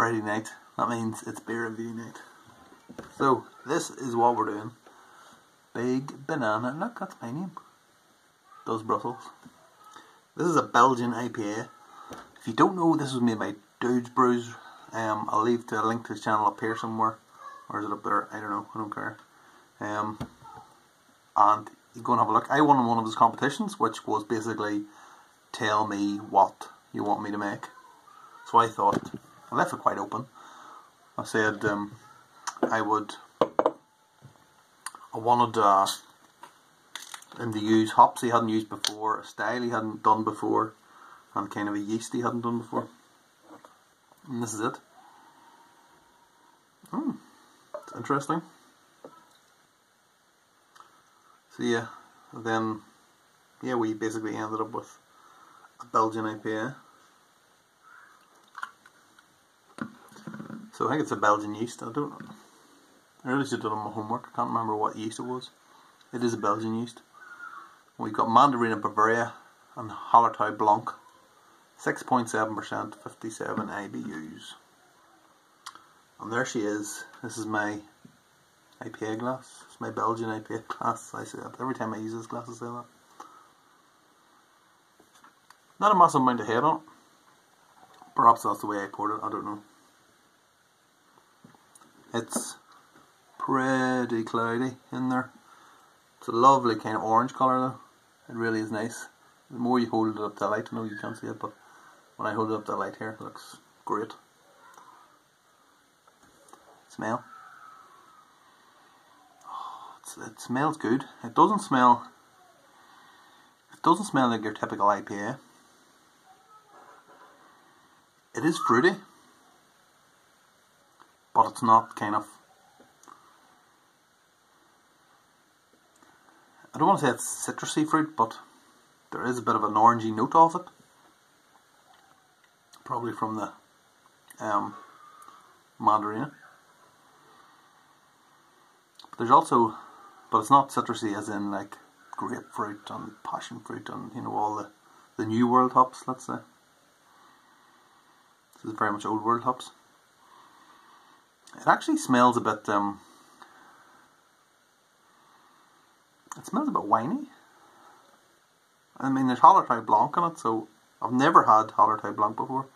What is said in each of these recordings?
Friday night. That means it's beer review night. So, this is what we're doing. Big Banana. Look, that's my name. Does Brussels. This is a Belgian IPA. If you don't know, this was made by Dudes Brews. Um, I'll leave the link to his channel up here somewhere. Or is it up there? I don't know. I don't care. Um, and you go and have a look. I won in one of his competitions, which was basically tell me what you want me to make. So I thought, I left it quite open. I said um, I would, I wanted uh, him to use hops he hadn't used before, a style he hadn't done before, and kind of a yeast he hadn't done before. And this is it. Hmm, it's interesting. So yeah, then yeah, we basically ended up with a Belgian IPA. So I think it's a Belgian yeast. I don't. I really should have done my homework. I can't remember what yeast it was. It is a Belgian yeast. We've got Mandarina Bavaria and Hallertau Blanc. 6.7%, 57 IBUs. And there she is. This is my IPA glass. It's my Belgian IPA glass. I say that every time I use this glass. I say that. Not a massive amount of head on. Perhaps that's the way I poured it. I don't know. It's pretty cloudy in there. It's a lovely kind of orange colour though. It really is nice. The more you hold it up to the light, I know you can't see it, but when I hold it up to the light here, it looks great. Smell. It smells good. It doesn't smell. It doesn't smell like your typical IPA. It is fruity, but it's not kind of. I don't want to say it's citrusy fruit, but there is a bit of an orangey note of it. Probably from the um, mandarina. But there's also, but it's not citrusy as in like grapefruit and passion fruit and you know all the the new world hops. Let's say. This is very much old world hops. It actually smells a bit, um, it smells a bit winey. I mean, there's Hallertau Blanc in it, so I've never had Hallertau Blanc before.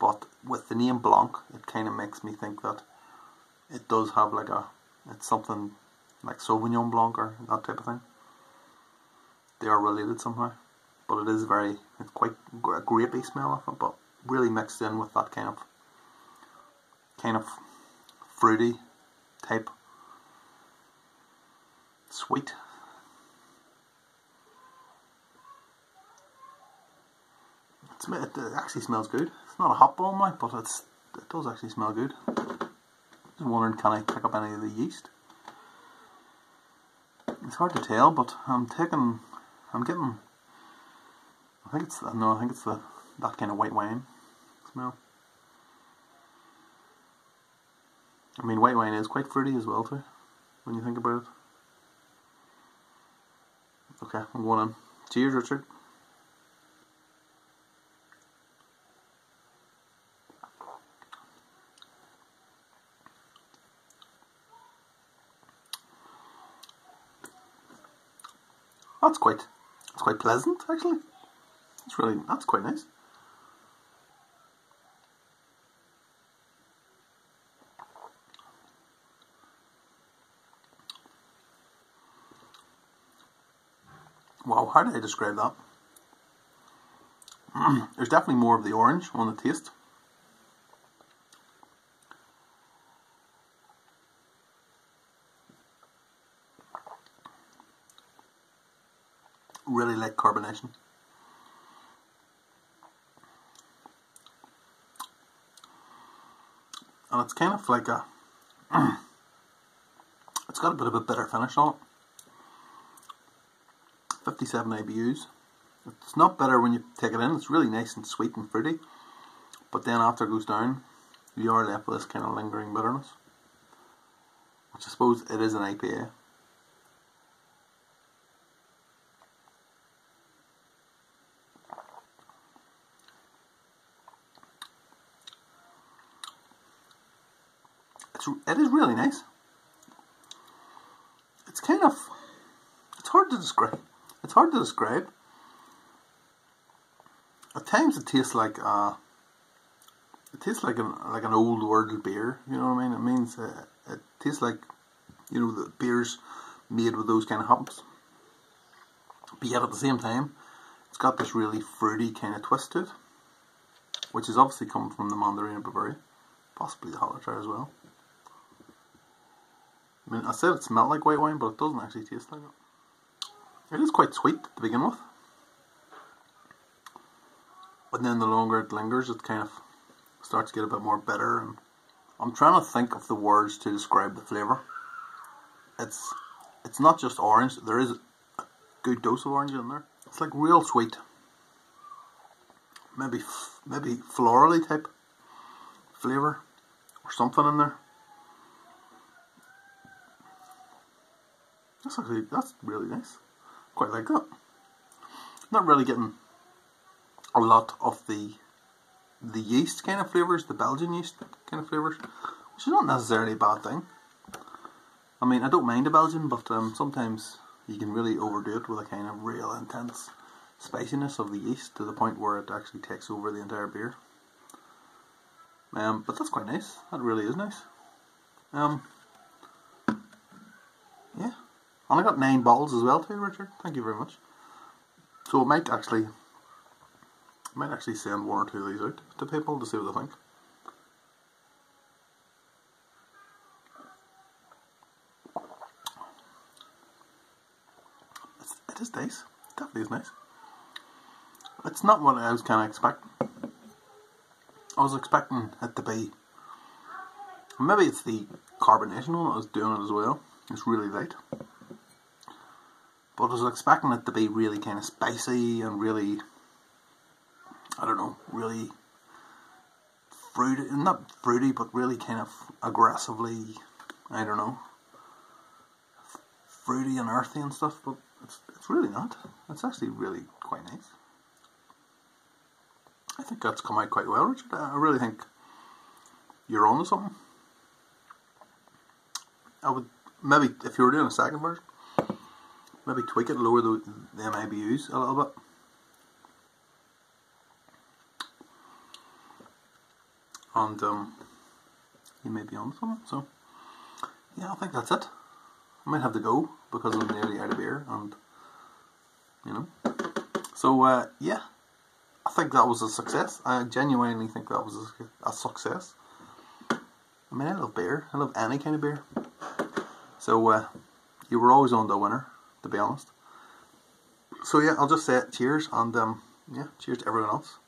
But with the name Blanc, it kind of makes me think that it does have like a, it's something like Sauvignon Blanc or that type of thing. They are related somehow. But it is very, it's quite a grapey smell of it, but really mixed in with that kind of kind of fruity type. Sweet. It actually smells good. It's not a hop bomb like but it's it does actually smell good. Just wondering can I pick up any of the yeast? It's hard to tell but I'm taking I'm getting I think it's no I think it's the that kind of white wine smell. I mean, white wine is quite fruity as well too, when you think about it. Okay, I'm going on. Cheers, Richard. That's quite, that's quite pleasant actually. That's really, that's quite nice. Wow, how do I describe that? There's definitely more of the orange on the taste. Really like carbonation. And it's kind of like a, it's got a bit of a bitter finish on it. 57 IBUs. It's not better when you take it in, it's really nice and sweet and fruity. But then after it goes down, you are left with this kind of lingering bitterness. Which I suppose it is an IPA. it's it is really nice. It's kind of it's hard to describe. It's hard to describe. At times it tastes like uh, it tastes like an like an old world beer. You know what I mean? It means uh, it tastes like you know the beers made with those kind of hops. But yet at the same time, it's got this really fruity kind of twist to it, which is obviously coming from the Mandarina Bavaria, possibly the Hallertau as well. I mean, I said it smelled like white wine, but it doesn't actually taste like it. It is quite sweet to begin with. But then the longer it lingers, it kind of starts to get a bit more bitter. And I'm trying to think of the words to describe the flavour. It's it's not just orange. There is a good dose of orange in there. It's like real sweet. Maybe maybe florally type flavour or something in there. That's actually that's really nice. Quite like that. Not really getting a lot of the the yeast kind of flavours, the Belgian yeast kind of flavours, which is not necessarily a bad thing. I mean, I don't mind a Belgian, but um, sometimes you can really overdo it with a kind of real intense spiciness of the yeast to the point where it actually takes over the entire beer. Um, but that's quite nice. That really is nice. Um. And I got nine bottles as well too, Richard. Thank you very much. So I might actually, I might actually send one or two of these out to people to see what they think. It's, it is nice. It definitely is nice. It's not what I was kind of expecting. I was expecting it to be. Maybe it's the carbonation that was doing it as well. It's really light. But I was expecting it to be really kind of spicy and really, I don't know, really fruity, not fruity, but really kind of aggressively, I don't know, fruity and earthy and stuff, but it's, it's really not. It's actually really quite nice. I think that's come out quite well, Richard. I really think you're on to something. I would, maybe, if you were doing a second version, maybe tweak it, lower the, the IBUs a little bit. And um, you may be on something. So, yeah, I think that's it. I might have to go because I'm nearly out of beer, and you know. So, uh, yeah, I think that was a success. I genuinely think that was a, a success. I mean, I love beer. I love any kind of beer. So, uh, you were always on the winner to be honest. So yeah, I'll just say cheers and um, yeah, cheers to everyone else.